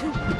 Two.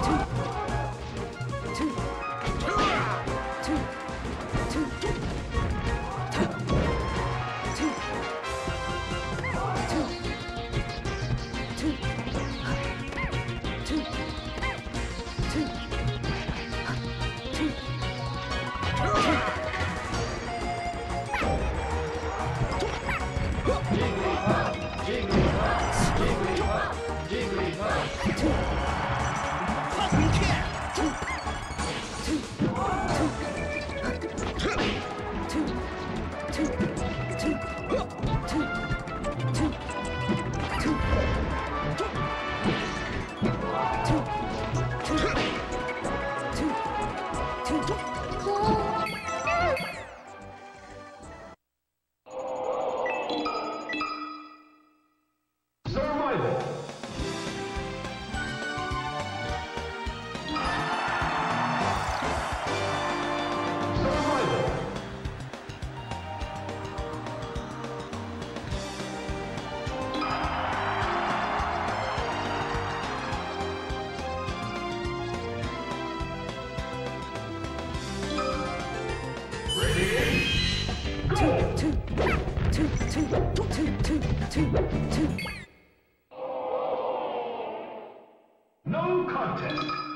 Two. Two. Two. No contest.